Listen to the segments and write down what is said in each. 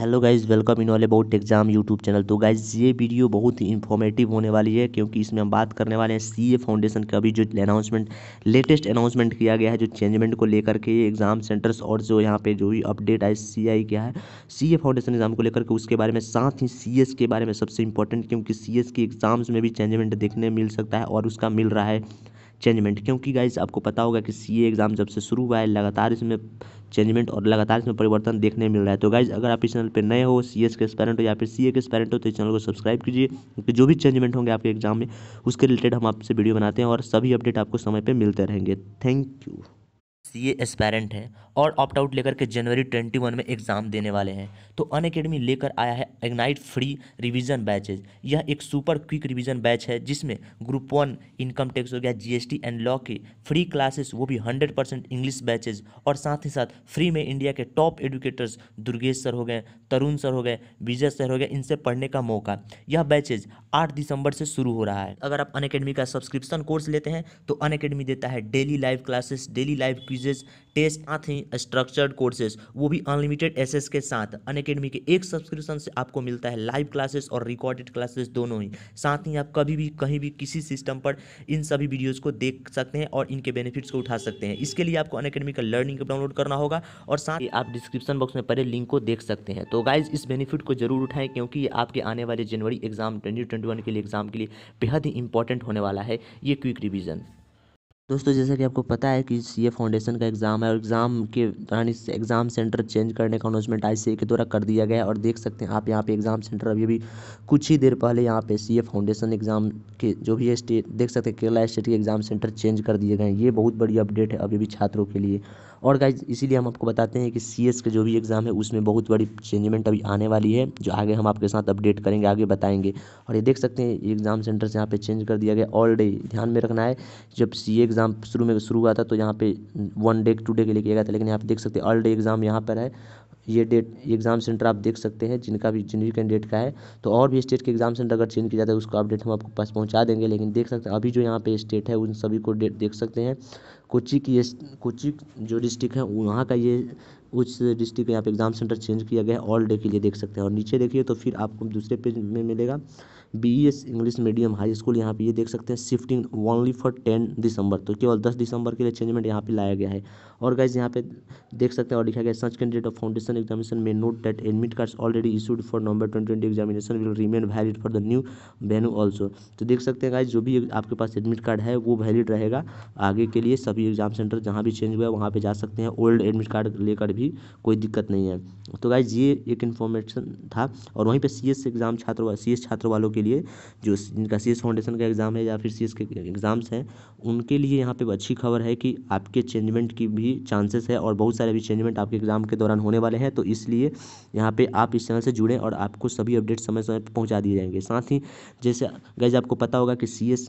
Hello guys welcome in all about exam YouTube channel. तो guys ये video बहुत ही इन्फॉर्मेटिव होने वाली है, क्योंकि इसमें हम बात करने वाले हैं सी ए फाउंडेशन का। अभी जो अनाउंसमेंट लेटेस्ट अनाउंसमेंट किया गया है, जो चेंजमेंट को लेकर के एग्ज़ाम सेंटर्स और जो यहाँ पे जो भी अपडेट आई सी आई क्या है सी ए फाउंडेशन एग्ज़ाम को लेकर के उसके बारे में, साथ ही सी एस के बारे में सबसे इंपॉर्टेंट क्योंकि सी एस की एग्ज़ाम्स में भी चेंजमेंट देखने मिल सकता है और उसका मिल रहा है। चेंजमेंट क्योंकि गाइज़ आपको पता होगा कि सीए एग्ज़ाम जब से शुरू हुआ है, लगातार इसमें चेंजमेंट और लगातार इसमें परिवर्तन देखने मिल रहा है। तो गाइज़ अगर आप इस चैनल पर नए हो सी एस के स्पेरेंट हो या फिर सी ए के स्पेरेंट हो तो इस चैनल को सब्सक्राइब कीजिए। क्योंकि जो भी चेंजमेंट होंगे आपके एग्ज़ाम में, उसके रिलेटेड हम आपसे वीडियो बनाते हैं और सभी अपडेट आपको समय पर मिलते रहेंगे। थैंक यू सी ए एस्पायरेंट हैं और ऑप्ट आउट लेकर के जनवरी ट्वेंटी वन में एग्ज़ाम देने वाले हैं। तो अन अकेडमी लेकर आया है इग्नाइट फ्री रिवीजन बैचेज यह एक सुपर क्विक रिवीजन बैच है, जिसमें ग्रुप वन इनकम टैक्स हो गया जीएसटी एंड लॉ के फ्री क्लासेस वो भी हंड्रेड परसेंट इंग्लिश बैचेज और साथ ही साथ फ्री में इंडिया के टॉप एडुकेटर्स दुर्गेश सर हो गए, तरुण सर हो गए, विजय सर हो गए, इनसे पढ़ने का मौका। यह बैचेज आठ दिसंबर से शुरू हो रहा है। अगर आप अन का सब्सक्रिप्शन कोर्स लेते हैं तो अन देता है daily live classes daily live quizzes test ही स्ट्रक्चर्ड कोर्सेज वो भी अनलिमिटेड एसेस के साथ। अन के एक सब्सक्रिप्शन से आपको मिलता है लाइव क्लासेस और रिकॉर्डेड क्लासेस दोनों ही। साथ ही आप कभी भी, कहीं भी किसी सिस्टम पर इन सभी वीडियोज़ को देख सकते हैं और इनके बेनिफिट्स को उठा सकते हैं। इसके लिए आपको अन का लर्निंग डाउनलोड करना होगा और साथ ही आप डिस्क्रिप्शन बॉक्स में पहले लिंक को देख सकते हैं। तो गाइज़ इस बेनिफिट को ज़रूर उठाएँ क्योंकि ये आपके आने वाले जनवरी एग्ज़ाम ट्वेंटी के लिए एग्ज़ाम के लिए बेहद ही इंपॉर्टेंट होने वाला है। ये क्विक रिविजन दोस्तों, जैसा कि आपको पता है कि सी ए फाउंडेशन का एग्ज़ाम है और एग्ज़ाम के दौरान इस एग्ज़ाम सेंटर चेंज करने का अनाउंसमेंट आई के द्वारा कर दिया गया है और देख सकते हैं आप यहाँ पे एग्ज़ाम सेंटर अभी अभी कुछ ही देर पहले यहाँ पे सी ए फाउंडेशन एग्ज़ाम के जो भी स्टेट देख सकते हैं केरला स्टेट के एग्ज़ाम सेंटर चेंज कर दिए गए हैं। ये बहुत बड़ी अपडेट है अभी भी छात्रों के लिए। और गाइज़ इसीलिए हम आपको बताते हैं कि सी के जो भी एग्ज़ाम है, उसमें बहुत बड़ी चेंजमेंट अभी आने वाली है, जो आगे हम आपके साथ अपडेट करेंगे, आगे बताएँगे। और ये देख सकते हैं एग्ज़ाम सेंटर से यहाँ पे चेंज कर दिया गया ऑल डे ध्यान में रखना है, जब सी एग्ज़ाम शुरू में शुरू हुआ था तो यहाँ पे वन डे टू डे के लिए किया गया था, लेकिन यहाँ पे देख सकते हैं ऑल डे एग्ज़ाम यहाँ पर है। ये डेट एग्ज़ाम सेंटर आप देख सकते हैं, जिनका भी जिन भी कैंडिडेट का है। तो और भी स्टेट के एग्ज़ाम सेंटर अगर चेंज किया जाता है, उसका अपडेट हम आपको पास पहुँचा देंगे, लेकिन देख सकते हैं, अभी जो यहाँ पे स्टेट है, उन सभी को डेट देख सकते हैं। कोची की कोची जो डिस्ट्रिक्ट है वहाँ का ये उस डिस्ट्रिक्ट यहाँ पे एग्ज़ाम सेंटर चेंज किया गया है ऑल डे के लिए देख सकते हैं। और नीचे देखिए तो फिर आपको दूसरे पेज में मिलेगा। B S English medium high school यहाँ पे ये देख सकते हैं शिफ्टिंग ओनली फॉर टेन दिसंबर तो केवल दस दिसंबर के लिए चेंजमेंट यहाँ पे लाया गया है। और गाइज़ यहाँ पे देख सकते हैं और लिखा गया such candidate of foundation examination में note that admit cards already issued for November twenty twenty examination will remain valid for the new venue also तो देख सकते हैं गाइज़ जो भी आपके पास एडमिट कार्ड है, वो वैलिड रहेगा। आगे के लिए सभी एग्ज़ाम सेंटर जहाँ भी चेंज हुआ है, वहाँ पर जा सकते हैं। ओल्ड एडमिट कार्ड लेकर भी कोई दिक्कत नहीं है। तो गाइज़ ये एक इन्फॉर्मेशन था और वहीं पर सी एस एग्ज़ाम छात्र सी एस छात्र वालों के लिए जो जिनका सी एस फाउंडेशन का एग्ज़ाम है या फिर सी एस के एग्ज़ाम्स हैं, उनके लिए यहाँ पे अच्छी खबर है कि आपके चेंजमेंट की भी चांसेस है और बहुत सारे भी चेंजमेंट आपके एग्ज़ाम के दौरान होने वाले हैं। तो इसलिए यहाँ पर आप इस चैनल से जुड़ें और आपको सभी अपडेट समय समय पर पहुँचा दिए जाएँगे। साथ ही जैसे गैज आपको पता होगा कि सी एस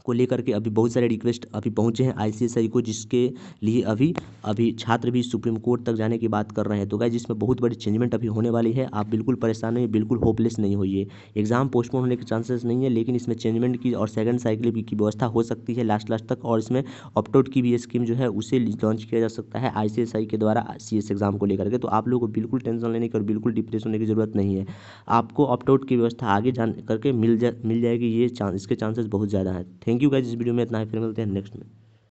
को लेकर के अभी बहुत सारे रिक्वेस्ट अभी पहुँचे हैं आईसीएसआई को, जिसके लिए अभी अभी छात्र भी सुप्रीम कोर्ट तक जाने की बात कर रहे हैं। तो गाइज़ जिसमें बहुत बड़ी चेंजमेंट अभी होने वाली है। आप बिल्कुल परेशान नहीं बिल्कुल होपलेस नहीं होइए। एग्ज़ाम पोस्टपोन होने के चांसेस नहीं है, लेकिन इसमें चेंजमेंट की और सेकंड साइकिल की व्यवस्था हो सकती है लास्ट लास्ट तक, और इसमें ऑप्टआउट की भी स्कीम जो है, उसे लॉन्च किया जा सकता है ICSI के द्वारा सी एग्ज़ाम को लेकर के। तो आप लोगों को बिल्कुल टेंशन लेने की और बिल्कुल डिप्रेशन होने की ज़रूरत नहीं है। आपको ऑप्टआउट की व्यवस्था आगे जान, करके मिल जा, मिल जाएगी, ये चांस इसके चांसेस बहुत ज़्यादा है। थैंक यू गाइज़ इस वीडियो में इतना ही। फिर मिलते हैं नेक्स्ट में।